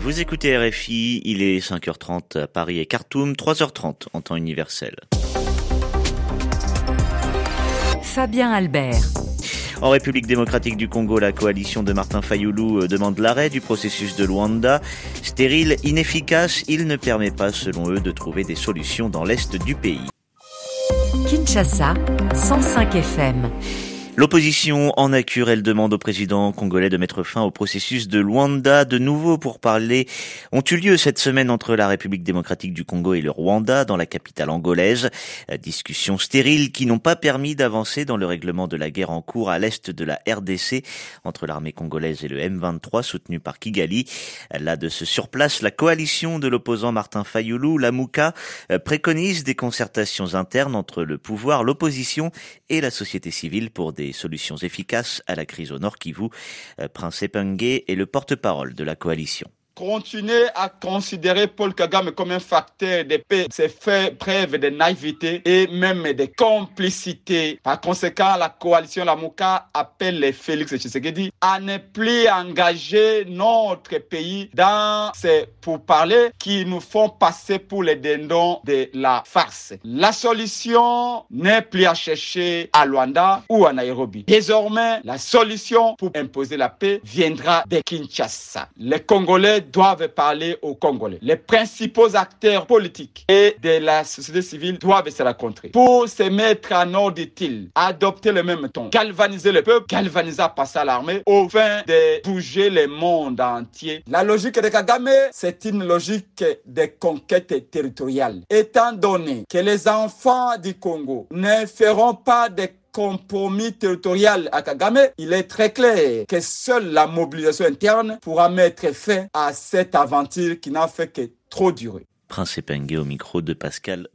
Vous écoutez RFI, il est 5h30 à Paris et Khartoum, 3h30 en temps universel. Fabien Albert. En République démocratique du Congo, la coalition de Martin Fayoulou euh, demande l'arrêt du processus de Luanda. Stérile, inefficace, il ne permet pas, selon eux, de trouver des solutions dans l'est du pays. Kinshasa, 105 FM. L'opposition en accure, elle demande au président congolais de mettre fin au processus de Luanda. De nouveau pour parler ont eu lieu cette semaine entre la République démocratique du Congo et le Rwanda dans la capitale angolaise. Discussions stériles qui n'ont pas permis d'avancer dans le règlement de la guerre en cours à l'est de la RDC entre l'armée congolaise et le M23 soutenu par Kigali. Là de ce surplace, la coalition de l'opposant Martin Fayoulou, la Mouka, préconise des concertations internes entre le pouvoir, l'opposition et la société civile pour des solutions efficaces à la crise au Nord Kivu. Euh, Prince Epengue est le porte-parole de la coalition. Continuer à considérer Paul Kagame comme un facteur de paix, c'est faire preuve de naïveté et même de complicité. Par conséquent, la coalition La Mouka appelle les Félix Tshisekedi à ne plus engager notre pays dans ces pourparlers qui nous font passer pour les dindons de la farce. La solution n'est plus à chercher à Luanda ou à Nairobi. Désormais, la solution pour imposer la paix viendra de Kinshasa. Les Congolais doivent parler aux Congolais. Les principaux acteurs politiques et de la société civile doivent se rencontrer pour se mettre en ordre utile, adopter le même ton, galvaniser le peuple, galvaniser passer à l'armée au fin de bouger le monde entier. La logique de Kagame, c'est une logique de conquête territoriale. Étant donné que les enfants du Congo ne feront pas de compromis territorial à Kagame, il est très clair que seule la mobilisation interne pourra mettre fin à cette aventure qui n'a fait que trop durer. Prince au micro de Pascal.